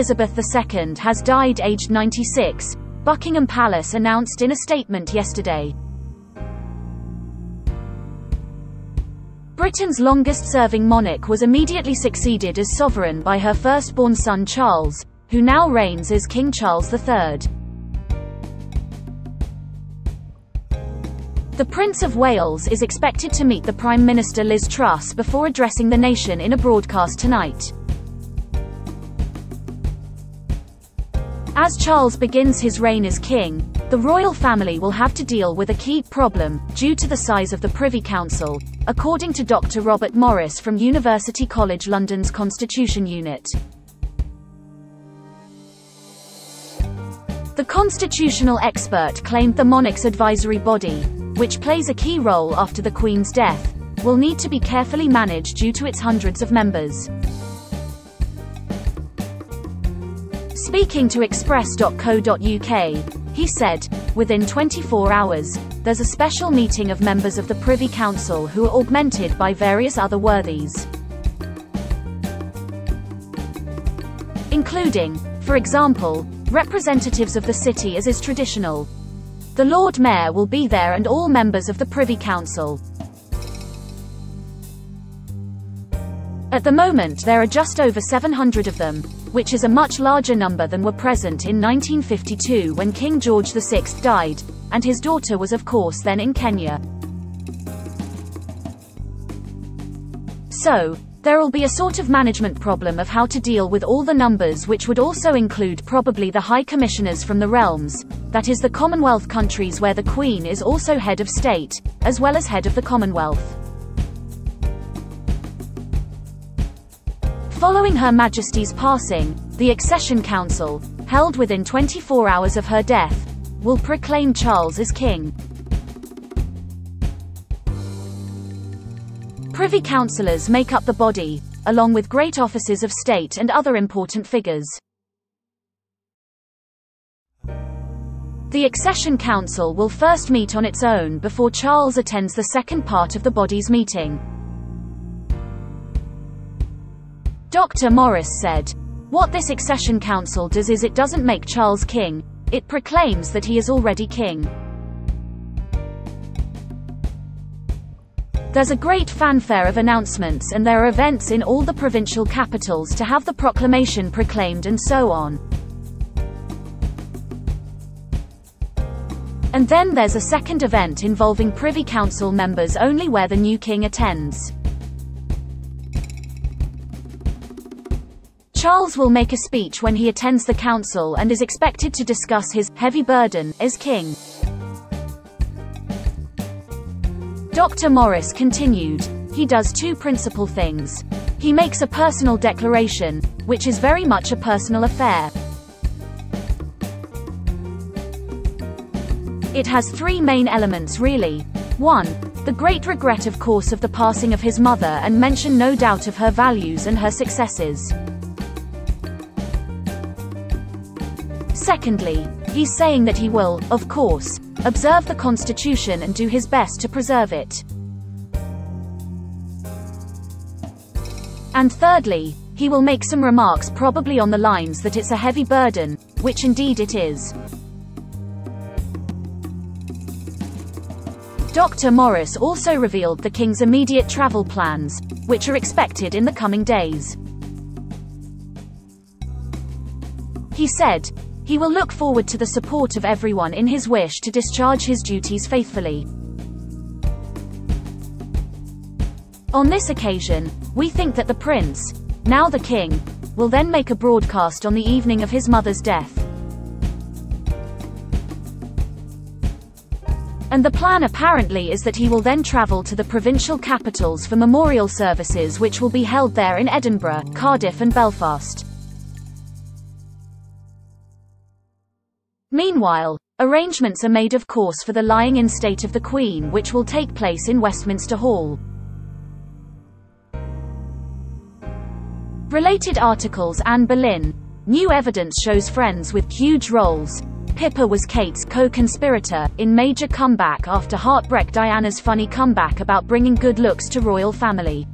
Elizabeth II has died aged 96, Buckingham Palace announced in a statement yesterday. Britain's longest-serving monarch was immediately succeeded as sovereign by her firstborn son Charles, who now reigns as King Charles III. The Prince of Wales is expected to meet the Prime Minister Liz Truss before addressing the nation in a broadcast tonight. As Charles begins his reign as king, the royal family will have to deal with a key problem, due to the size of the Privy Council, according to Dr. Robert Morris from University College London's Constitution Unit. The constitutional expert claimed the monarch's advisory body, which plays a key role after the Queen's death, will need to be carefully managed due to its hundreds of members. Speaking to Express.co.uk, he said, within 24 hours, there's a special meeting of members of the Privy Council who are augmented by various other worthies. Including, for example, representatives of the city as is traditional, the Lord Mayor will be there and all members of the Privy Council. At the moment there are just over 700 of them, which is a much larger number than were present in 1952 when King George VI died, and his daughter was of course then in Kenya. So, there will be a sort of management problem of how to deal with all the numbers which would also include probably the High Commissioners from the realms, that is the Commonwealth countries where the Queen is also head of state, as well as head of the Commonwealth. Following Her Majesty's passing, the Accession Council, held within 24 hours of her death, will proclaim Charles as king. Privy councillors make up the body, along with great officers of state and other important figures. The Accession Council will first meet on its own before Charles attends the second part of the body's meeting. Dr. Morris said, What this Accession Council does is it doesn't make Charles king, it proclaims that he is already king. There's a great fanfare of announcements and there are events in all the provincial capitals to have the proclamation proclaimed and so on. And then there's a second event involving Privy Council members only where the new king attends. Charles will make a speech when he attends the council and is expected to discuss his heavy burden as king. Dr. Morris continued, he does two principal things. He makes a personal declaration, which is very much a personal affair. It has three main elements really. 1. The great regret of course of the passing of his mother and mention no doubt of her values and her successes. Secondly, he's saying that he will, of course, observe the Constitution and do his best to preserve it. And thirdly, he will make some remarks probably on the lines that it's a heavy burden, which indeed it is. Dr. Morris also revealed the King's immediate travel plans, which are expected in the coming days. He said, he will look forward to the support of everyone in his wish to discharge his duties faithfully. On this occasion, we think that the prince, now the king, will then make a broadcast on the evening of his mother's death. And the plan apparently is that he will then travel to the provincial capitals for memorial services which will be held there in Edinburgh, Cardiff and Belfast. Meanwhile, arrangements are made of course for the lying in state of the Queen which will take place in Westminster Hall. Related articles Anne Boleyn. New evidence shows friends with huge roles. Pippa was Kate's co-conspirator in major comeback after heartbreak Diana's funny comeback about bringing good looks to royal family.